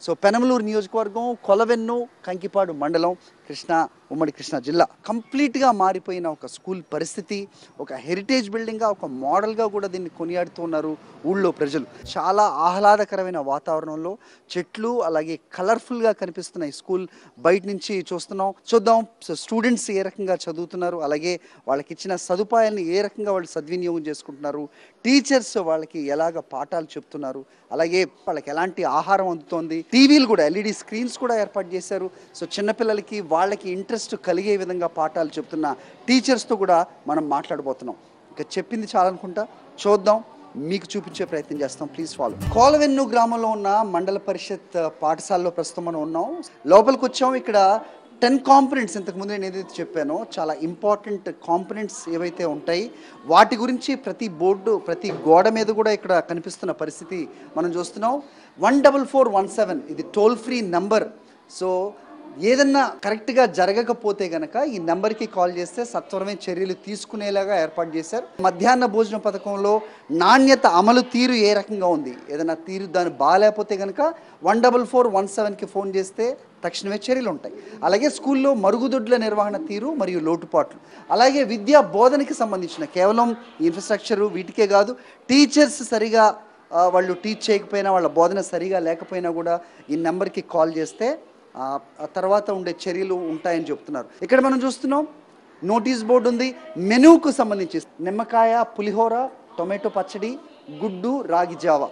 So Penamaluru నియోజకవర్గం కొలవెన్ను కంకిపాడు మండలం కృష్ణా ఉమ్మడి కృష్ణా జిల్లా కంప్లీట్గా మారిపోయిన ఒక స్కూల్ పరిస్థితి ఒక హెరిటేజ్ బిల్డింగ్గా ఒక మోడల్గా కూడా దీన్ని కొనియాడుతూ ఉన్నారు ఊళ్ళో ప్రజలు. చాలా ఆహ్లాదకరమైన వాతావరణంలో చెట్లు అలాగే కలర్ఫుల్గా కనిపిస్తున్న ఈ స్కూల్ బయట నుంచి చూస్తున్నాం. చూద్దాం సో స్టూడెంట్స్ ఏ రకంగా చదువుతున్నారు అలాగే వాళ్ళకి ఇచ్చిన సదుపాయాన్ని ఏ రకంగా వాళ్ళు సద్వినియోగం చేసుకుంటున్నారు టీచర్స్ వాళ్ళకి ఎలాగ పాఠాలు చెప్తున్నారు అలాగే వాళ్ళకి ఎలాంటి ఆహారం అందుతోంది. టీవీలు కూడా ఎల్ఈడి స్క్రీన్స్ కూడా ఏర్పాటు చేశారు. సో చిన్నపిల్లలకి వాళ్ళకి ఇంట్రెస్ట్ కలిగే విధంగా పాఠాలు చెప్తున్న టీచర్స్తో కూడా మనం మాట్లాడబోతున్నాం. ఇంకా చెప్పింది చాలనుకుంటా? చూద్దాం. మీకు చూపించే ప్రయత్నం చేస్తాం. ప్లీజ్ ఫాలో కోలవెన్ను గ్రామంలో ఉన్న మండల పరిషత్ పాఠశాలలో ప్రస్తుతం మనం ఉన్నాం. లోపలికి వచ్చాం. ఇక్కడ టెన్ కాంపనెంట్స్ ఇంతకుముందు నేను ఏదైతే చెప్పానో చాలా ఇంపార్టెంట్ కాంపనెంట్స్ ఏవైతే ఉంటాయి వాటి గురించి ప్రతి బోర్డు ప్రతి గోడ మీద కూడా ఇక్కడ కనిపిస్తున్న పరిస్థితి మనం చూస్తున్నాం. One double four one seven ఇది టోల్ ఫ్రీ నంబర్ సో ఏదన్నా కరెక్ట్గా జరగకపోతే గనక ఈ నెంబర్కి కాల్ చేస్తే సత్వరమే చర్యలు తీసుకునేలాగా ఏర్పాటు చేశారు. మధ్యాహ్న భోజన పథకంలో నాణ్యత అమలు తీరు ఏ రకంగా ఉంది? ఏదైనా తీరు దాన్ని బాగాలేకపోతే గనక వన్ డబల్ ఫోర్ వన్ సెవెన్కి ఫోన్ చేస్తే తక్షణమే చర్యలు ఉంటాయి. అలాగే స్కూల్లో మరుగుదొడ్ల నిర్వహణ తీరు మరియు లోటుపాట్లు. అలాగే విద్యా బోధనకి సంబంధించిన కేవలం ఇన్ఫ్రాస్ట్రక్చరు వీటికే కాదు టీచర్స్ సరిగా వాళ్ళు టీచ్ చేయకపోయినా వాళ్ళ బోధన సరిగా లేకపోయినా కూడా ఈ నెంబర్కి కాల్ చేస్తే తర్వాత ఉండే చర్యలు ఉంటాయని చెప్తున్నారు. ఇక్కడ మనం చూస్తున్నాం నోటీస్ బోర్డు ఉంది మెనూకు సంబంధించి. నిమ్మకాయ పులిహోర టొమాటో పచ్చడి గుడ్డు రాగి జావ.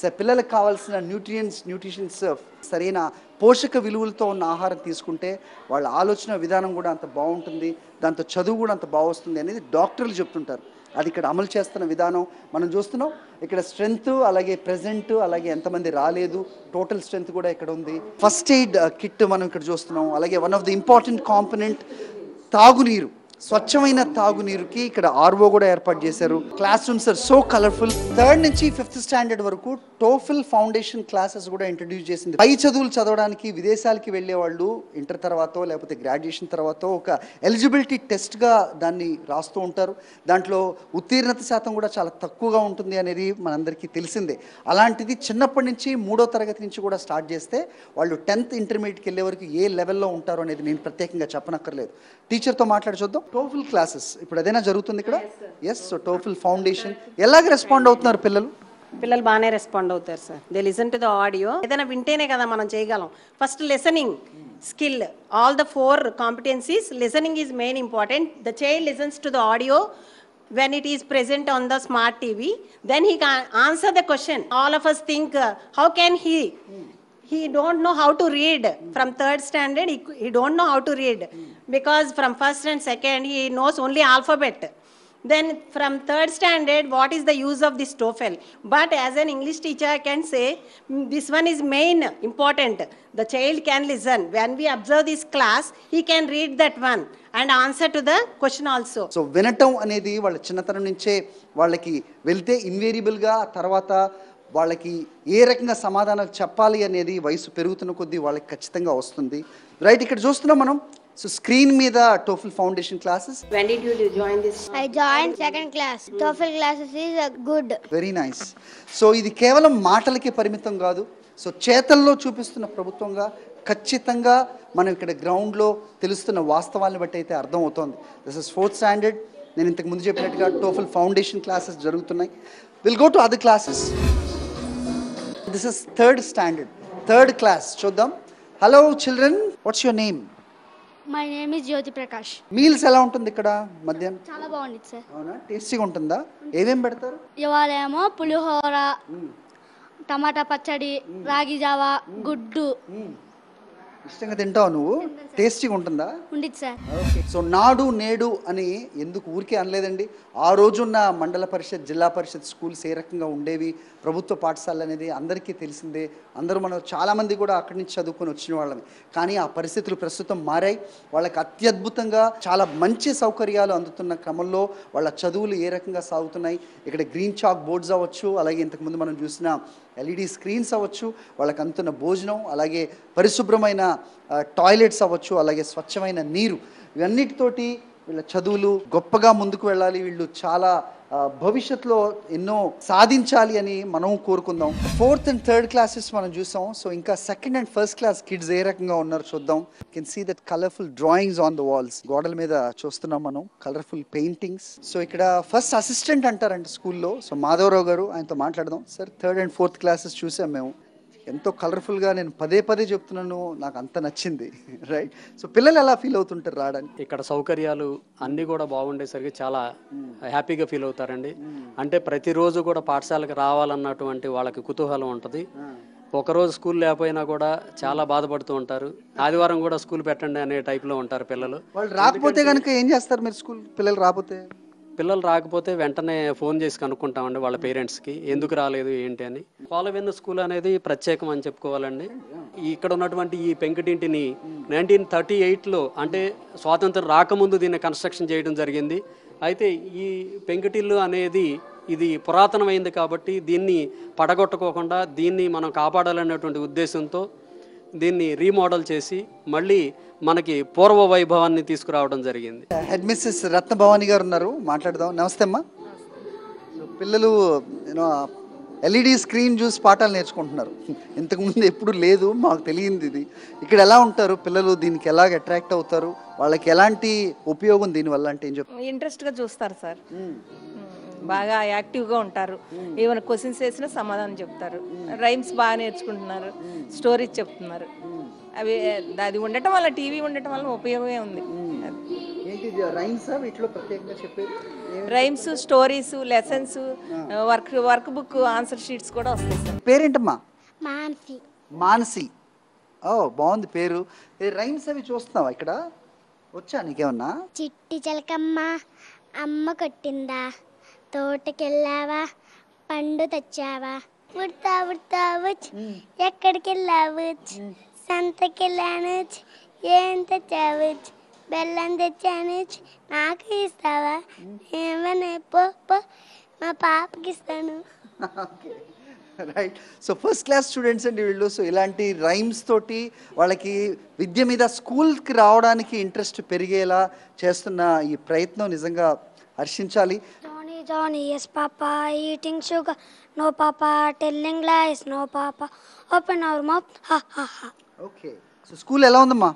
సో పిల్లలకు కావాల్సిన న్యూట్రియన్స్ న్యూట్రిషన్స్ uh, సరైన పోషక విలువలతో ఉన్న ఆహారం తీసుకుంటే వాళ్ళ ఆలోచన విధానం కూడా అంత బాగుంటుంది దాంతో చదువు కూడా అంత బాగొస్తుంది అనేది డాక్టర్లు చెప్తుంటారు. అది ఇక్కడ అమలు చేస్తున్న విధానం మనం చూస్తున్నాం. ఇక్కడ స్ట్రెంగ్త్ అలాగే ప్రెజెంట్ అలాగే ఎంతమంది రాలేదు టోటల్ స్ట్రెంగ్త్ కూడా ఇక్కడ ఉంది. ఫస్ట్ ఎయిడ్ కిట్ మనం ఇక్కడ చూస్తున్నాం. అలాగే one of the important component తాగునీరు. స్వచ్ఛమైన తాగునీరుకి ఇక్కడ ఆర్ఓ కూడా ఏర్పాటు చేశారు. Classrooms are so colourful third నుంచి ఫిఫ్త్ స్టాండర్డ్ వరకు టోఫిల్ ఫౌండేషన్ క్లాసెస్ కూడా ఇంట్రడ్యూస్ చేసింది. పై చదువులు చదవడానికి విదేశాలకి వెళ్ళే వాళ్ళు ఇంటర్ తర్వాత లేకపోతే గ్రాడ్యుయేషన్ తర్వాత ఒక ఎలిజిబిలిటీ టెస్ట్గా దాన్ని రాస్తూ ఉంటారు. దాంట్లో ఉత్తీర్ణత శాతం కూడా చాలా తక్కువగా ఉంటుంది అనేది మనందరికీ తెలిసిందే. అలాంటిది చిన్నప్పటి నుంచి మూడో తరగతి నుంచి కూడా స్టార్ట్ చేస్తే వాళ్ళు టెన్త్ ఇంటర్మీడియట్కి వెళ్ళే వరకు ఏ లెవెల్లో ఉంటారో అనేది నేను ప్రత్యేకంగా చెప్పనక్కర్లేదు. టీచర్తో మాట్లాడి చూద్దాం. టోఫిల్ క్లాసెస్ ఇప్పుడు అదేనా జరుగుతుంది ఇక్కడ? ఎస్ సో టోఫిల్ ఫౌండేషన్ ఎలాగ రెస్పాండ్ అవుతున్నారు పిల్లలు? పిల్లలు బాగానే రెస్పాండ్ అవుతారు sir they listen to the audio ఏదైనా వింటేనే కదా మనం చేయగలం. First listening skill all the four competencies listening is main important the child listens to the audio when it is present on the smart TV, then he can answer the question. All of us think, uh, how can he? He don't know how to read. From third standard, he, he don't know how to read. Because from first and second, he knows only alphabet. Then from third standard, what is the use of this TOEFL? But as an English teacher, I can say "Mm, this one is main important. The child can listen. When we observe this class, he can read that one and answer to the question also. So వినటం అనేది వాళ్ళ చిన్నతనం నుంచే వాళ్ళకి వెళ్తే ఇన్వేరియబుల్గా తర్వాత వాళ్ళకి ఏ రకంగా సమాధానాలు చెప్పాలి అనేది వయసు పెరుగుతున్న కొద్దీ వాళ్ళకి ఖచ్చితంగా వస్తుంది రైట్ ఇక్కడ చూస్తున్నాం మనం సో స్క్రీన్ మీద TOEFL foundation classes When did you join this? I joined second class. TOEFL classes is uh, good. Very nice so ఇది కేవలం మాటలకే పరిమితం కాదు. సో చేతల్లో చూపిస్తున్న ప్రభుత్వంగా ఖచ్చితంగా మనం ఇక్కడ గ్రౌండ్లో తెలుస్తున్న వాస్తవాన్ని బట్టి అయితే అర్థం అవుతోంది దిస్ ఇస్ ఫోర్త్ స్టాండర్డ్ నేను ఇంతకు ముందు చెప్పినట్టుగా టోఫిల్ ఫౌండేషన్ క్లాసెస్ జరుగుతున్నాయి. Will go to other classes this is third standard third class చూద్దాం. Hello children what's your name My name is Jyoti Prakash. Meals ఎలా ఉంటుంది ఇక్కడ మధ్యాహ్నం? చాలా బాగుంది సార్ అవునా? టేస్టీగా ఉంటుందా? ఏమేం పెడతారు? ఇవాళ ఏమో పులిహోర టమాటా పచ్చడి రాగి జావా గుడ్డు. ఇష్టంగా తింటావు నువ్వు? టేస్టీగా ఉంటుందా? ఉండిద్ది సార్. సో నాడు నేడు అని ఎందుకు ఊరికే అనలేదండి? ఆ రోజున్న మండల పరిషత్ జిల్లా పరిషత్ స్కూల్స్ ఏ రకంగా ఉండేవి? ప్రభుత్వ పాఠశాలలు అనేది అందరికీ తెలిసిందే. అందరూ మనం చాలామంది కూడా అక్కడి నుంచి చదువుకొని వచ్చిన వాళ్ళమే. కానీ ఆ పరిస్థితులు ప్రస్తుతం మారాయి. వాళ్ళకి అత్యద్భుతంగా చాలా మంచి సౌకర్యాలు అందుతున్న క్రమంలో వాళ్ళ చదువులు ఏ రకంగా సాగుతున్నాయి? ఇక్కడ గ్రీన్ చాక్ బోర్డ్స్ అవ్వచ్చు అలాగే ఇంతకుముందు మనం చూసిన ఎల్ఈడి స్క్రీన్స్ అవ్వచ్చు వాళ్ళకి అందుతున్న భోజనం అలాగే పరిశుభ్రమైన టాయిలెట్స్ అవ్వచ్చు అలాగే స్వచ్ఛమైన నీరు. ఇవన్నిటితోటి వీళ్ళ చదువులు గొప్పగా ముందుకు వెళ్ళాలి. వీళ్ళు చాలా భవిష్యత్తులో ఎన్నో సాధించాలి అని మనం కోరుకుందాం. ఫోర్త్ అండ్ థర్డ్ క్లాసెస్ మనం చూసాం. సో ఇంకా second and first class kids ఏ రకంగా ఉన్నారు చూద్దాం. Can see that colourful drawings on the walls గోడల మీద చూస్తున్నాం మనం. కలర్ఫుల్ పెయింటింగ్స్ సో ఇక్కడ ఫస్ట్ అసిస్టెంట్ అంటారంట స్కూల్లో. సో మాధవరావు గారు ఆయనతో మాట్లాడదాం. Sir third and fourth classes చూసాం మేము. ఎంతో కలర్ఫుల్గా నేను పదే పదే చెప్తున్నాను నాకు అంత నచ్చింది రైట్ సో పిల్లలు ఎలా ఫీల్ అవుతుంటారు రావడానికి? ఇక్కడ సౌకర్యాలు అన్నీ కూడా బాగుండేసరికి చాలా హ్యాపీగా ఫీల్ అవుతారండి. అంటే ప్రతిరోజు కూడా పాఠశాలకు రావాలన్నటువంటి వాళ్ళకి కుతూహలం ఉంటుంది. ఒకరోజు స్కూల్ లేకపోయినా కూడా చాలా బాధపడుతూ ఉంటారు. ఆదివారం కూడా స్కూల్ పెట్టండి అనే టైప్లో ఉంటారు పిల్లలు. వాళ్ళు రాకపోతే కనుక ఏం చేస్తారు మీరు స్కూల్ పిల్లలు రాకపోతే? పిల్లలు రాకపోతే వెంటనే ఫోన్ చేసి కనుక్కుంటామండి వాళ్ళ పేరెంట్స్కి. ఎందుకు రాలేదు ఏంటి అని. కోలవెన్న స్కూల్ అనేది ప్రత్యేకం అని చెప్పుకోవాలండి. ఇక్కడ ఉన్నటువంటి ఈ పెంకుటింటిని నైన్టీన్ థర్టీ ఎయిట్లో అంటే స్వాతంత్రం రాకముందు దీన్ని కన్స్ట్రక్షన్ చేయడం జరిగింది. అయితే ఈ పెంకుటిల్లు అనేది ఇది పురాతనమైంది కాబట్టి దీన్ని పడగొట్టుకోకుండా దీన్ని మనం కాపాడాలనేటువంటి ఉద్దేశంతో దీన్ని రీమోడల్ చేసి మళ్ళీ మనకి పూర్వ వైభవాన్ని తీసుకురావడం జరిగింది. హెడ్ మిస్సెస్ రత్నభవాని గారు ఉన్నారు. మాట్లాడదాం. నమస్తే అమ్మా. పిల్లలు ఎల్ఈడి స్క్రీన్ చూసి పాఠాలు నేర్చుకుంటున్నారు. ఇంతకుముందు ఎప్పుడు లేదు మాకు తెలియంది ఇది. ఇక్కడ ఎలా ఉంటారు పిల్లలు? దీనికి ఎలాగ అట్రాక్ట్ అవుతారు? వాళ్ళకి ఎలాంటి ఉపయోగం దీనివల్ల అంటే ఏం చెప్తారు ఇంట్రెస్ట్గా చూస్తారు సార్. బాగా యాక్టివ్గా ఉంటారు. ఏమైనా క్వశ్చన్స్ వేసినా సమాధానం చెప్తారు. రైమ్స్ బాగా నేర్చుకుంటున్నారు. స్టోరీస్ చెప్తున్నారు. అవి అది ఉండటం వల్ల టీవీ ఉండటం వల్ల ఉపయోగమే ఉంది. ఏంటి రైమ్స్? వీటిలో ప్రత్యేకంగా చెప్పేది? Rhymes stories lessons work workbook answer sheets కూడా వస్తాయి సార్. పేరేంటమ్మా? మాన్సి. మానసి. ఓ బాగుంది పేరు. రైమ్స్ అవి చూస్తున్నావా ఇక్కడ? వచ్చా నీకేమన్నా? చిట్టి చిలకమ్మ అమ్మ కొట్టిందా? తోటకెళ్ళావా? పండు తెచ్చావా? ఉడతా ఉడతా వచ్చు ఎక్కడికి వెళ్ళావచ్చు సంతకెళ్ళాను ఏం తెచ్చావు బెల్లం తెచ్చాను నాకు ఇస్తావా? ఏమన్నా పో పో. మా పాపకి ఇస్తాను. Right. So first class students అండి వీళ్ళు. సో ఇలాంటి రైమ్స్ తోటి వాళ్ళకి విద్య మీద స్కూల్కి రావడానికి ఇంట్రెస్ట్ పెరిగేలా చేస్తున్న ఈ ప్రయత్నం నిజంగా హర్షించాలి. Johnny, Johnny, yes, Papa, eating sugar. No, Papa, telling lies. No, Papa, open our mouth. Ha, ha, ha. Okay so school ఎలా ఉందమ్మా?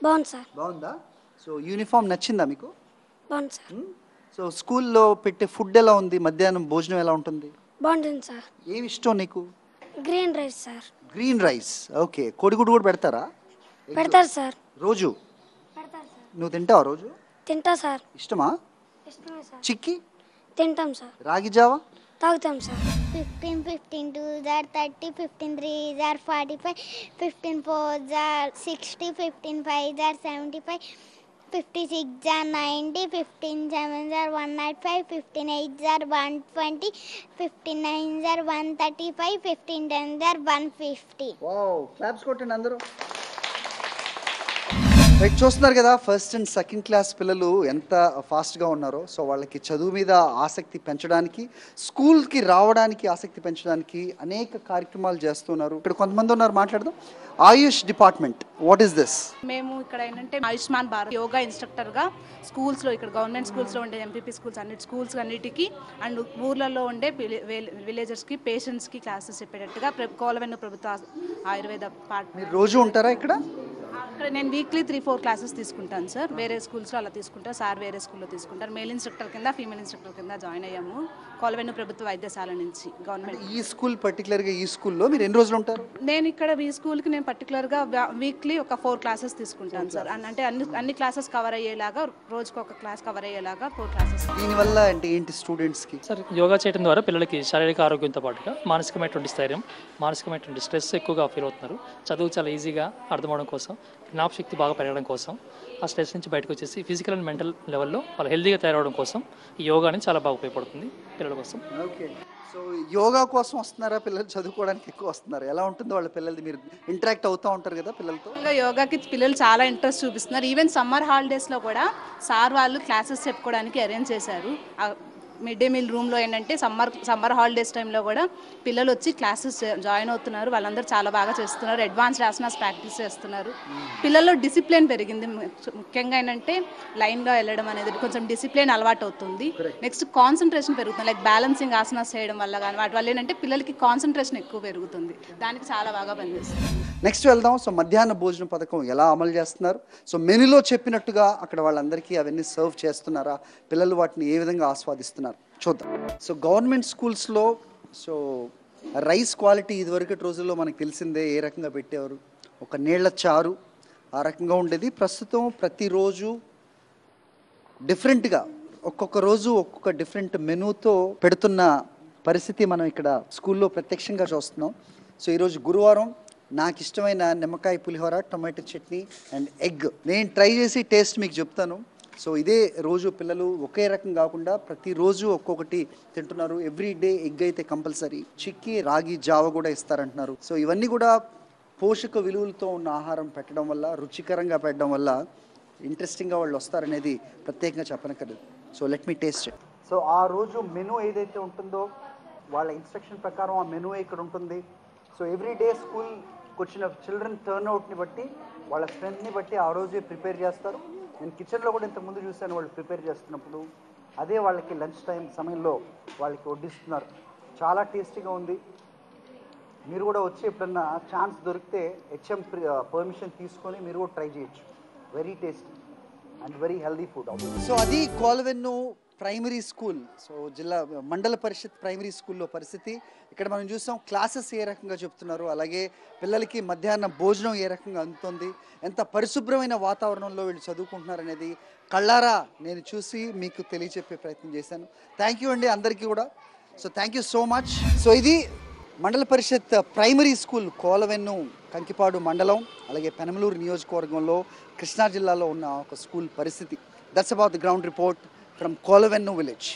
బాగుంది సార్ బాగుందా? సో యూనిఫామ్ నచ్చిందా మీకు? బాగుంది సార్ సో స్కూల్లో పెట్టే ఫుడ్ ఎలా ఉంది? మధ్యాహ్నం భోజనం ఎలా ఉంటుంది? బాగుంటుంది సార్ ఏమి ఇష్టం నీకు? Green rice sir green rice okay కోడిగుడ్డు కూడా పెడతారా? పెడతారు సార్ రోజు? పెడతారు సార్ నువ్వు తింటావా రోజు? తింటా సార్ ఇష్టమా? ఇష్టమే సార్ చిక్కి? తింటాం సార్. రాగి జావా? తాగుతాం sir. Fifteen fifteen two are thirty fifteen three are forty five fifteen four are sixty fifteen five are seventy five fifty six are ninety fifteen seven are one nought five fifteen eight are one twenty fifteen nine are one thirty five fifteen ten are one fifty. Wow claps కొట్టండి అందరూ. Right చూస్తున్నారు కదా first and second class పిల్లలు ఎంత ఫాస్ట్గా ఉన్నారో. So వాళ్ళకి చదువు మీద ఆసక్తి పెంచడానికి స్కూల్కి రావడానికి ఆసక్తి పెంచడానికి అనేక కార్యక్రమాలు చేస్తున్నారు. ఇక్కడ కొంతమంది ఉన్నారు మాట్లాడదాం. AYUSH department what is this మేము ఇక్కడ ఏంటంటే ఆయుష్మాన్ భారత్ యోగా ఇన్స్ట్రక్టర్గా స్కూల్స్లో ఇక్కడ గవర్నమెంట్ స్కూల్స్లో ఉండే ఎంపీపీ స్కూల్స్ అన్నిటి స్కూల్స్ అన్నిటికీ అండ్ ఊర్లలో ఉండే విలేజర్స్కి పేషెంట్స్కి క్లాసెస్ చెప్పేటట్టుగా కోలవెన్ను ప్రభుత్వ ఆయుర్వేద మీరు రోజు ఉంటారా ఇక్కడ? అక్కడ నేను వీక్లీ త్రీ ఫోర్ క్లాసెస్ తీసుకుంటాను సార్ వేరే స్కూల్స్లో అలా తీసుకుంటాను సార్ వేరే స్కూల్లో తీసుకుంటారు. మేల్ ఇన్స్ట్రక్టర్ కింద ఫీమేల్ ఇన్స్ట్రక్టర్ కింద జాయిన్ అయ్యాము. కోలవెన్ను ప్రభుత్వ వైద్యశాల నుంచి గవర్నమెంట్ ఈ స్కూల్ పర్టికులర్గా ఈ స్కూల్లో మీరు ఎన్ని రోజులు ఉంటారు? నేను ఇక్కడ ఈ స్కూల్కి నేను పర్టికులర్గా వీక్లీ ఒక ఫోర్ క్లాసెస్ తీసుకుంటాను సార్ అన్- అంటే అన్ని అన్ని క్లాసెస్ కవర్ అయ్యేలాగా రోజుకి ఒక క్లాస్ కవర్ అయ్యేలాగా ఫోర్ క్లాసెస్ దీనివల్ల అంటే ఏంటి స్టూడెంట్స్కి సార్ యోగా చేయడం ద్వారా పిల్లలకి శారీరక ఆరోగ్యంతో పాటుగా మానసికమైనటువంటి స్థైర్యం మానసికమైనటువంటి స్ట్రెస్ ఎక్కువగా ఫీల్ అవుతున్నారు. చదువు చాలా ఈజీగా అర్థమవడం కోసం జ్ఞాపశక్తి బాగా పెరగడం కోసం ఆ స్ట్రెస్ నుంచి బయటకు వచ్చేసి ఫిజికల్ అండ్ మెంటల్ లెవెల్లో వాళ్ళు హెల్తీగా తయారవడం కోసం ఈ యోగా అనేది చాలా బాగా ఉపయోగపడుతుంది పిల్లల కోసం. ఓకే. సో యోగా కోసం వస్తున్నారా పిల్లలు చదువుకోవడానికి? ఎక్కువ వస్తున్నారు. ఎలా ఉంటుంది వాళ్ళ పిల్లలది? మీరు ఇంటరాక్ట్ అవుతూ ఉంటారు కదా పిల్లలతో? ఇంకా యోగాకి పిల్లలు చాలా ఇంట్రెస్ట్ చూపిస్తున్నారు. ఈవెన్ సమ్మర్ హాలిడేస్లో కూడా సార్ వాళ్ళు క్లాసెస్ చెప్పుకోవడానికి అరేంజ్ చేశారు. ఆ మిడ్ డే మీల్ రూమ్లో ఏంటంటే సమ్మర్ సమ్మర్ హాలిడేస్ టైంలో కూడా పిల్లలు వచ్చి క్లాసెస్ జాయిన్ అవుతున్నారు. వాళ్ళందరూ చాలా బాగా చేస్తున్నారు. అడ్వాన్స్డ్ ఆసనాస్ ప్రాక్టీస్ చేస్తున్నారు. పిల్లల్లో డిసిప్లిన్ పెరిగింది. ముఖ్యంగా ఏంటంటే లైన్గా వెళ్ళడం అనేది కొంచెం డిసిప్లిన్ అలవాటు అవుతుంది నెక్స్ట్ కాన్సన్ట్రేషన్ పెరుగుతుంది. లైక్ బ్యాలెన్సింగ్ ఆసనాస్ చేయడం వల్ల కానీ వాటి వల్ల ఏంటంటే పిల్లలకి కాన్సన్ట్రేషన్ ఎక్కువ పెరుగుతుంది. దానికి చాలా బాగా పనిచేస్తుంది. నెక్స్ట్ వెళ్దాం. సో మధ్యాహ్న భోజన పథకం ఎలా అమలు చేస్తున్నారు? సో మెనూలో చెప్పినట్టుగా అక్కడ వాళ్ళందరికీ అవన్నీ సర్వ్ చేస్తున్నారా? పిల్లలు వాటిని ఏ విధంగా ఆస్వాదిస్తున్నారు? చూద్దాం. సో గవర్నమెంట్ స్కూల్స్లో సో రైస్ క్వాలిటీ ఇదివరకటి రోజుల్లో మనకు తెలిసిందే ఏ రకంగా పెట్టేవారు. ఒక నీళ్ళ చారు ఆ రకంగా ఉండేది. ప్రస్తుతం ప్రతిరోజు డిఫరెంట్గా ఒక్కొక్క రోజు ఒక్కొక్క డిఫరెంట్ మెనూతో పెడుతున్న పరిస్థితి మనం ఇక్కడ స్కూల్లో ప్రత్యక్షంగా చూస్తున్నాం. సో ఈరోజు గురువారం నాకు ఇష్టమైన నిమ్మకాయ pulihora tomato chutney and egg. నేను ట్రై చేసి టేస్ట్ మీకు చెప్తాను. సో ఇదే రోజు పిల్లలు ఒకే రకం కాకుండా ప్రతిరోజు ఒక్కొక్కటి తింటున్నారు. ఎవ్రీ డే ఎగ్ అయితే కంపల్సరీ. చిక్కి రాగి జావ కూడా ఇస్తారంటున్నారు. సో ఇవన్నీ కూడా పోషక విలువలతో ఉన్న ఆహారం పెట్టడం వల్ల రుచికరంగా పెట్టడం వల్ల ఇంట్రెస్టింగ్గా వాళ్ళు వస్తారనేది ప్రత్యేకంగా చెప్పనక్కర్లేదు. So let me taste so ఆ రోజు మెనూ ఏదైతే ఉంటుందో వాళ్ళ ఇన్స్ట్రక్షన్ ప్రకారం ఆ మెనూ ఇక్కడ ఉంటుంది. సో ఎవ్రీ డే స్కూల్కి వచ్చిన చిల్డ్రన్ టర్న్ అవుట్ని బట్టి వాళ్ళ స్ట్రెంత్ని బట్టి ఆ రోజే ప్రిపేర్ చేస్తారు. నేను కిచెన్లో కూడా ఇంతకుముందు చూశాను వాళ్ళు ప్రిపేర్ చేస్తున్నప్పుడు. అదే వాళ్ళకి లంచ్ టైం సమయంలో వాళ్ళకి వడ్డిస్తున్నారు. చాలా టేస్టీగా ఉంది. మీరు కూడా వచ్చి ఎప్పుడన్నా ఛాన్స్ దొరికితే హెచ్ఎం పర్మిషన్ తీసుకొని మీరు కూడా ట్రై చేయొచ్చు. Very tasty and very healthy food so అది కోల్వెన్ను ప్రైమరీ స్కూల్ సో జిల్లా మండల పరిషత్ ప్రైమరీ స్కూల్లో పరిస్థితి. ఇక్కడ మనం చూసాం క్లాసెస్ ఏ రకంగా చెప్తున్నారు అలాగే పిల్లలకి మధ్యాహ్నం భోజనం ఏ రకంగా అందుతుంది ఎంత పరిశుభ్రమైన వాతావరణంలో వీళ్ళు చదువుకుంటున్నారు అనేది కళ్ళారా నేను చూసి మీకు తెలియచెప్పే ప్రయత్నం చేశాను. థ్యాంక్ యూ అండి అందరికీ కూడా. So thank you so much so ఇది మండల పరిషత్ ప్రైమరీ స్కూల్ కోలవెన్ను కంకిపాడు మండలం అలాగే పెనమలూరు నియోజకవర్గంలో కృష్ణా జిల్లాలో ఉన్న ఒక స్కూల్ పరిస్థితి. That's about the ground report from Kolavennu village.